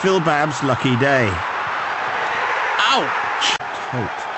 Phil Babb's lucky day. Ouch! Tote.